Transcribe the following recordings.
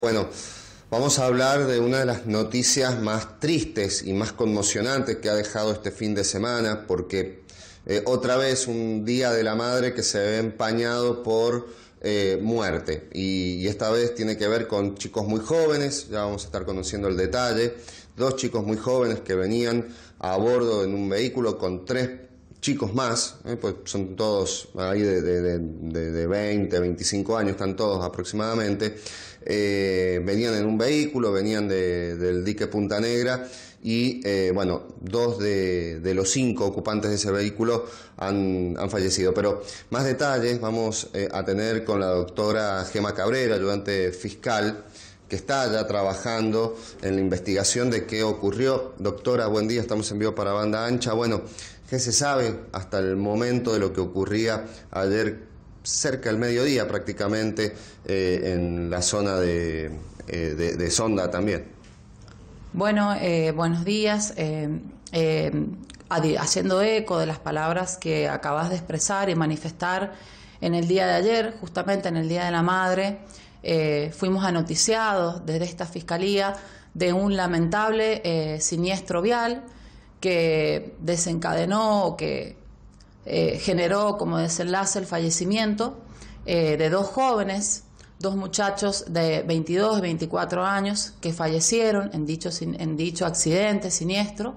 Bueno, vamos a hablar de una de las noticias más tristes y más conmocionantes que ha dejado este fin de semana, porque eh, otra vez un Día de la Madre que se ve empañado por eh, muerte. Y, esta vez tiene que ver con chicos muy jóvenes, ya vamos a estar conociendo el detalle, dos chicos muy jóvenes que venían a bordo en un vehículo con tres chicos más, eh, pues son todos ahí de, de, de, 20, 25 años, están todos aproximadamente, eh, venían en un vehículo, venían del dique Punta Negra y eh, bueno, dos de, los cinco ocupantes de ese vehículo han, fallecido. Pero más detalles vamos a tener con la doctora Gema Cabrera, ayudante fiscal que está ya trabajando en la investigación de qué ocurrió. Doctora, buen día, estamos en vivo para Banda Ancha. Bueno, ¿Qué se sabe hasta el momento de lo que ocurría ayer cerca del mediodía prácticamente eh, en la zona de, eh, Sonda también? Bueno, eh, buenos días. haciendo eco de las palabras que acabas de expresar y manifestar en el día de ayer, justamente en el Día de la Madre, fuimos anoticiados desde esta Fiscalía de un lamentable siniestro vial que desencadenó o que eh, generó como desenlace el fallecimiento eh, de dos jóvenes, dos muchachos de 22 y 24 años que fallecieron en dicho, en dicho accidente siniestro,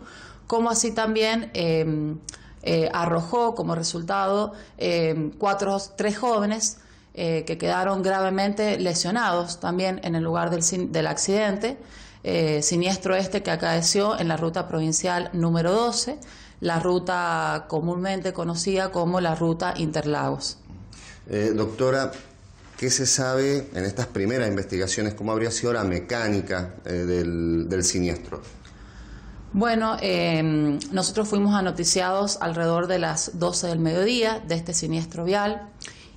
como así también em, eh, arrojó como resultado em, cuatro, tres jóvenes que quedaron gravemente lesionados también en el lugar del, del accidente. Eh, siniestro este que acaeció en la ruta provincial número 12, la ruta comúnmente conocida como la ruta Interlagos. Eh, doctora, ¿qué se sabe en estas primeras investigaciones? ¿Cómo habría sido la mecánica eh, del, del, siniestro? Bueno, em, nosotros fuimos anoticiados alrededor de las 12 del mediodía de este siniestro vial.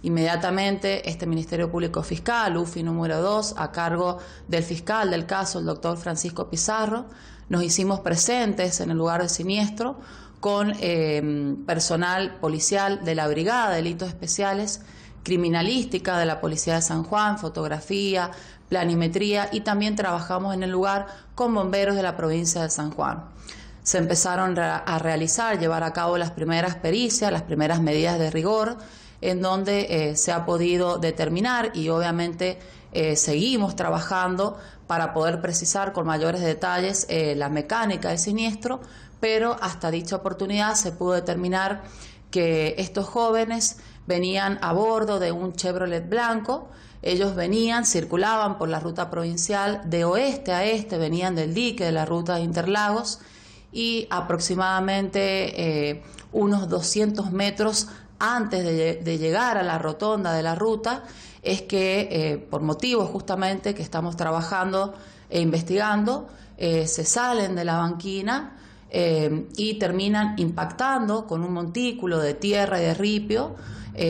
Inmediatamente este Ministerio Público Fiscal, UFI número 2, a cargo del fiscal del caso, el doctor Francisco Pizarro, nos hicimos presentes en el lugar del siniestro con em, personal policial de la Brigada de Delitos Especiales, criminalística de la Policía de San Juan, fotografía, planimetría y también trabajamos en el lugar con bomberos de la provincia de San Juan. Se empezaron a realizar, llevar a cabo las primeras pericias, las primeras medidas de rigor, en donde eh, se ha podido determinar y obviamente eh, seguimos trabajando para poder precisar con mayores detalles eh, la mecánica del siniestro, pero hasta dicha oportunidad se pudo determinar que estos jóvenes venían a bordo de un Chevrolet blanco, ellos venían, circulaban por la ruta provincial de oeste a este, venían del dique de la ruta de Interlagos y aproximadamente unos 200 metros antes de, llegar a la rotonda de la ruta es que eh, por motivos justamente que estamos trabajando e investigando, eh, se salen de la banquina eh, y terminan impactando con un montículo de tierra y de ripio,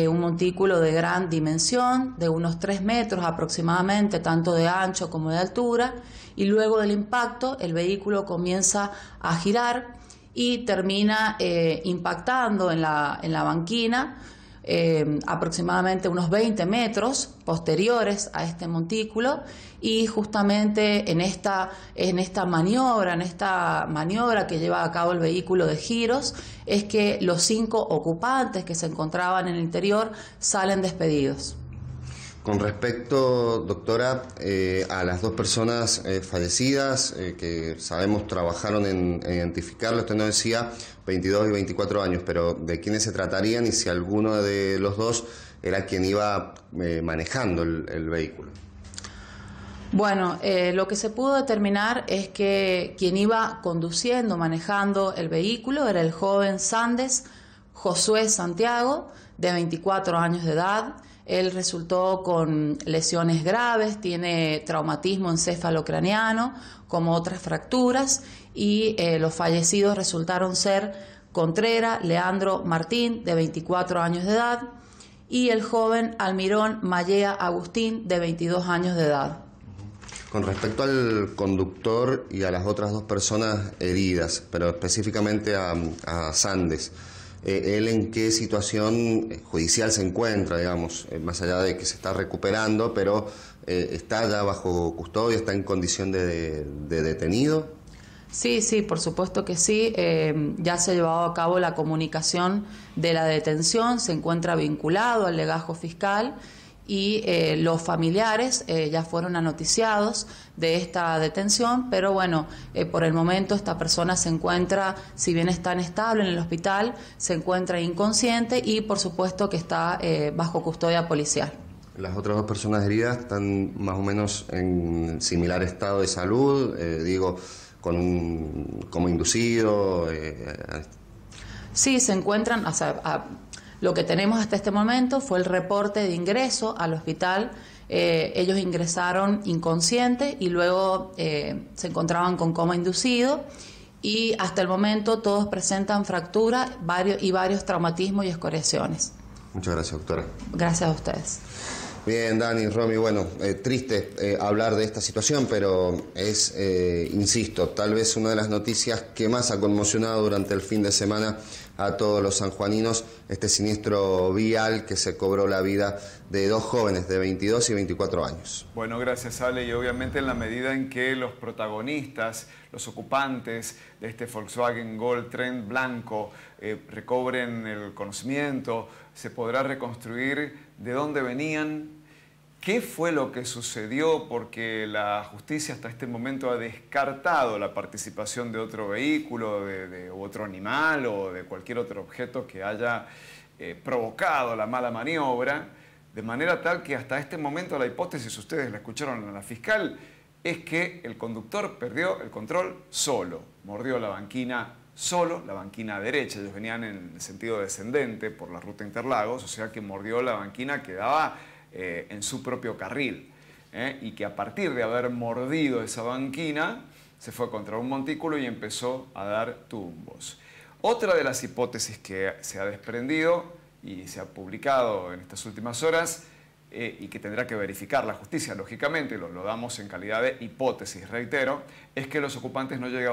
un montículo de gran dimensión, de unos 3 metros aproximadamente, tanto de ancho como de altura, y luego del impacto el vehículo comienza a girar y termina eh, impactando en la, en la banquina eh, aproximadamente unos 20 metros posteriores a este montículo y justamente en esta, en esta maniobra, en esta maniobra que lleva a cabo el vehículo de giros, es que los cinco ocupantes que se encontraban en el interior salen despedidos. Con respecto, doctora, eh, a las dos personas eh, fallecidas eh, que sabemos trabajaron en, identificarlo, usted nos decía 22 y 24 años, pero ¿de quiénes se tratarían y si alguno de los dos era quien iba manejando el, vehículo? Bueno, lo que se pudo determinar es que quien iba conduciendo, manejando el vehículo era el joven Sandes Josué Santiago, de 24 años de edad. Él resultó con lesiones graves, tiene traumatismo encefalocraniano, como otras fracturas, y eh, los fallecidos resultaron ser Contrera Leandro Martín, de 24 años de edad, y el joven Almirón Mallea Agustín, de 22 años de edad. Con respecto al conductor y a las otras dos personas heridas, pero específicamente a Sandes, eh, él en qué situación judicial se encuentra, digamos, más allá de que se está recuperando, pero está ya bajo custodia, está en condición de, detenido. Sí, sí, por supuesto que sí. ya se ha llevado a cabo la comunicación de la detención, se encuentra vinculado al legajo fiscal y eh, los familiares eh, ya fueron anoticiados de esta detención, pero bueno, eh, por el momento esta persona se encuentra, si bien está estable en el hospital, se encuentra inconsciente y por supuesto que está bajo custodia policial. Las otras dos personas heridas están más o menos en similar estado de salud, digo, con un, como inducido. Sí, se encuentran, o sea, lo que tenemos hasta este momento fue el reporte de ingreso al hospital. Eh, ellos ingresaron inconscientes y luego eh, se encontraban con coma inducido y hasta el momento todos presentan fractura varios, y varios traumatismos y escoriaciones. Muchas gracias, doctora. Gracias a ustedes. Bien, Dani, Romy, bueno, eh, triste hablar de esta situación, pero es, insisto, tal vez una de las noticias que más ha conmocionado durante el fin de semana a todos los sanjuaninos este siniestro vial que se cobró la vida de dos jóvenes de 22 y 24 años. Bueno, gracias Ale, y obviamente en la medida en que los protagonistas, los ocupantes de este Volkswagen Gold Trend blanco eh, recobren el conocimiento, se podrá reconstruir de dónde venían, ¿Qué fue lo que sucedió? Porque la justicia hasta este momento ha descartado la participación de otro vehículo, de, otro animal o de cualquier otro objeto que haya eh, provocado la mala maniobra, de manera tal que hasta este momento la hipótesis, ustedes la escucharon a la fiscal, es que el conductor perdió el control solo, mordió la banquina solo, la banquina derecha, ellos venían en sentido descendente por la ruta Interlagos, o sea que mordió la banquina que daba eh, en su propio carril. ¿eh? Y que a partir de haber mordido esa banquina, se fue contra un montículo y empezó a dar tumbos. Otra de las hipótesis que se ha desprendido y se ha publicado en estas últimas horas eh, y que tendrá que verificar la justicia, lógicamente, lo, lo damos en calidad de hipótesis, reitero, es que los ocupantes no llegaban